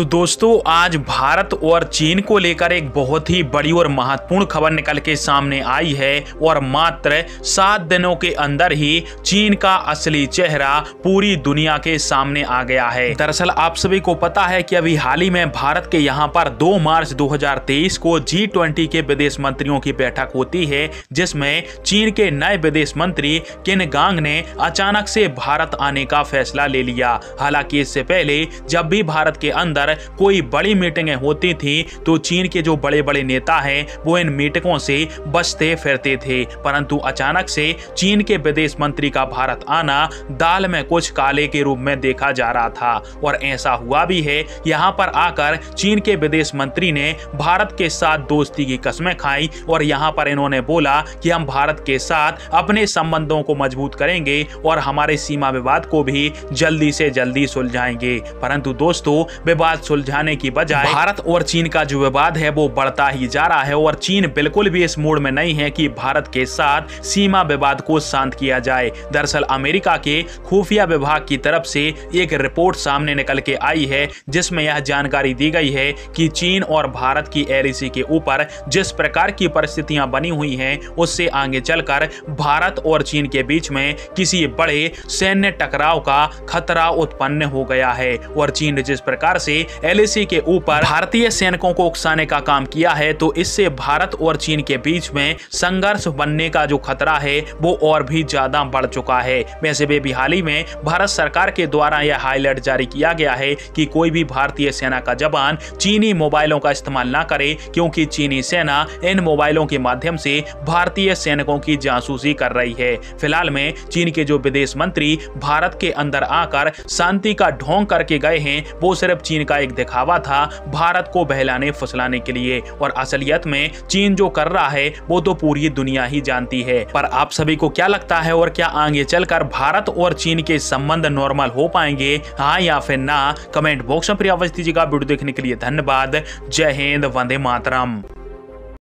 तो दोस्तों, आज भारत और चीन को लेकर एक बहुत ही बड़ी और महत्वपूर्ण खबर निकल के सामने आई है और मात्र सात दिनों के अंदर ही चीन का असली चेहरा पूरी दुनिया के सामने आ गया है। दरअसल आप सभी को पता है कि अभी हाल ही में भारत के यहाँ पर 2 मार्च 2023 को जी ट्वेंटी के विदेश मंत्रियों की बैठक होती है, जिसमें चीन के नए विदेश मंत्री किन गांग ने अचानक से भारत आने का फैसला ले लिया। हालाँकि इससे पहले जब भी भारत के अंदर कोई बड़ी मीटिंगें होती थी तो चीन के जो बड़े बड़े नेता हैं, वो इन मीटिंगों से बचते फिरते थे। परंतु अचानक से चीन के विदेश मंत्री का भारत आना दाल में कुछ काले के रूप में देखा जा रहा था। और ऐसा हुआ भी है, यहाँ पर आकर चीन के विदेश मंत्री ने भारत के साथ दोस्ती की कस्में खाई और यहाँ पर इन्होंने बोला कि हम भारत के साथ अपने संबंधों को मज़बूत करेंगे और हमारे सीमा विवाद को भी जल्दी से जल्दी सुलझाएँगे। परंतु दोस्तों, विवाद विवाद सुलझाने की बजाय भारत और चीन का जो विवाद है, वो बढ़ता ही जा रहा है और चीन बिल्कुल भी इस मूड में नहीं है कि भारत के साथ सीमा विवाद को शांत किया जाए। दरअसल अमेरिका के खुफिया विभाग की तरफ़ से एक रिपोर्ट सामने निकल के आई है, जिसमें यह जानकारी दी गई है कि चीन और भारत की एलईसी के ऊपर जिस प्रकार की परिस्थितियाँ बनी हुई हैं, उससे आगे चलकर भारत और चीन के बीच में किसी बड़े सैन्य टकराव का खतरा उत्पन्न हो गया है और चीन जिस प्रकार से एलएसी के ऊपर भारतीय सैनिकों को उकसाने का काम किया है तो इससे भारत और चीन के बीच में संघर्ष बनने का जो खतरा है, वो और भी ज़्यादा बढ़ चुका है। वैसे भी हाल ही में भारत सरकार के द्वारा यह हाईलाइट जारी किया गया है कि कोई भी भारतीय सेना का जवान चीनी मोबाइलों का इस्तेमाल न करे, क्योंकि चीनी सेना इन मोबाइलों के माध्यम से भारतीय सैनिकों की जासूसी कर रही है। फ़िलहाल में चीन के जो विदेश मंत्री भारत के अंदर आकर शांति का ढोंग करके गए हैं, वो सिर्फ़ चीन का एक दिखावा था भारत को बहलाने फुसलाने के लिए। और असलियत में चीन जो कर रहा है, वो तो पूरी दुनिया ही जानती है। पर आप सभी को क्या लगता है और क्या आगे चलकर भारत और चीन के संबंध नॉर्मल हो पाएँगे? हाँ या फिर ना? कमेंट बॉक्स में प्रिय वीडियो देखने के लिए धन्यवाद। जय हिंद, वंदे मातरम।